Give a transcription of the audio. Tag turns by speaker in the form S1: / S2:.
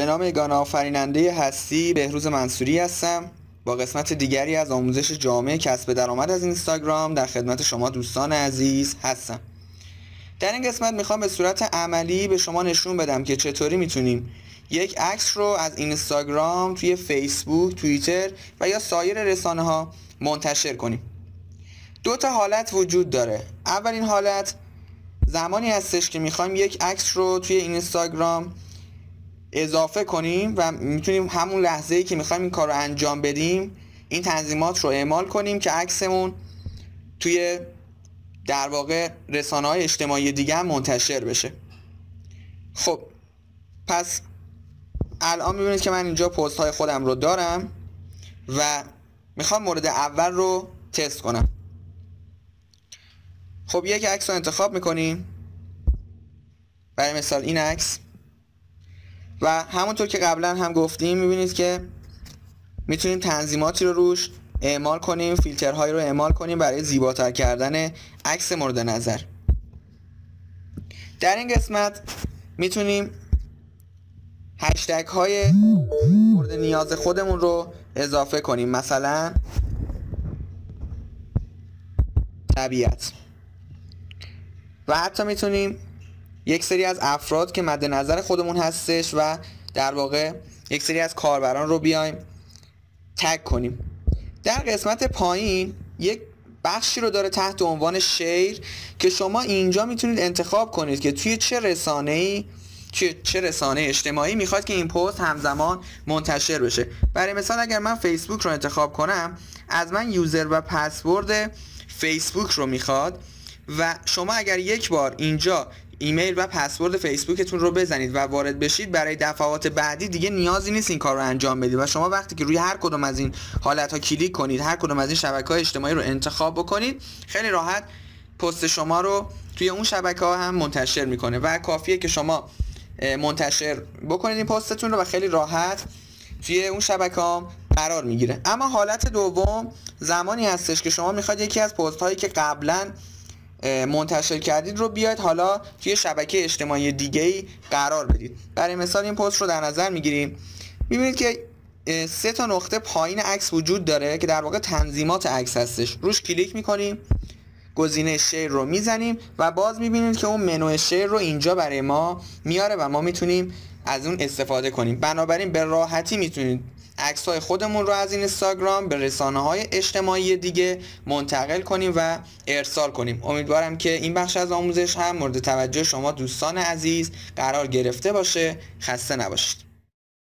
S1: به نام یگانه آفریننده هستی بهروز منصوری هستم. با قسمت دیگری از آموزش جامعه کسب درآمد از اینستاگرام در خدمت شما دوستان عزیز هستم. در این قسمت می‌خوام به صورت عملی به شما نشون بدم که چطوری می‌تونیم یک عکس رو از اینستاگرام توی فیسبوک، توییتر و یا سایر رسانه ها منتشر کنیم. دو تا حالت وجود داره. اولین حالت زمانی هستش که می‌خوایم یک عکس رو توی اینستاگرام اضافه کنیم و می‌تونیم همون لحظه ای که می‌خوایم این کار رو انجام بدیم این تنظیمات رو اعمال کنیم که عکسمون توی در واقع رسانه های اجتماعی دیگه هم منتشر بشه. خب پس الان می‌بینید که من اینجا پست های خودم رو دارم و می‌خوام مورد اول رو تست کنم. خب یک عکس رو انتخاب می‌کنیم. برای مثال این عکس. و همونطور که قبلا هم گفتیم می‌بینید که می‌تونیم تنظیماتی رو روش اعمال کنیم فیلترهایی رو اعمال کنیم برای زیباتر کردن عکس مورد نظر. در این قسمت می‌تونیم هشتگ های مورد نیاز خودمون رو اضافه کنیم. مثلا طبیعت. و حتی می‌تونیم یک سری از افراد که مد نظر خودمون هستش و در واقع یک سری از کاربران رو بیایم تگ کنیم. در قسمت پایین یک بخشی رو داره تحت عنوان شیر که شما اینجا می‌تونید انتخاب کنید که توی چه رسانه ای چه رسانه اجتماعی می‌خواد که این پست همزمان منتشر بشه. برای مثال اگر من فیسبوک رو انتخاب کنم از من user و پسورد فیسبوک رو می‌خواد و شما اگر یک بار اینجا ایمیل و پسورد فیسبوکتون رو بزنید و وارد بشید برای دفعات بعدی دیگه نیازی نیست این کار رو انجام بدید و شما وقتی که روی هر کدوم از این حالت ها کلیک کنید هر کدوم از این شبکه های اجتماعی رو انتخاب بکنید خیلی راحت پست شما رو توی اون شبکه ها هم منتشر می‌کنه و کافیه که شما منتشر بکنید این پستتون رو و خیلی راحت توی اون شبکه ها قرار می‌گیره. اما حالت دوم زمانی هستش که شما می‌خواد یکی از پست هایی که قبلا منتشر کردید رو بیاید حالا توی شبکه اجتماعی دیگه ای قرار بدید. برای مثال این پست رو در نظر می‌گیریم. می‌بینید که سه تا نقطه پایین عکس وجود داره که در واقع تنظیمات عکس هستش. روش کلیک می‌کنیم گزینه شیر رو می‌زنیم و باز می‌بینید که اون منو شیر رو اینجا برای ما میاره و ما می‌تونیم از اون استفاده کنیم. بنابراین به راحتی می‌تونید عکس های خودمون رو از این اینستاگرام به رسانه های اجتماعی دیگه منتقل کنیم و ارسال کنیم. امیدوارم که این بخش از آموزش هم مورد توجه شما دوستان عزیز قرار گرفته باشه. خسته نباشید.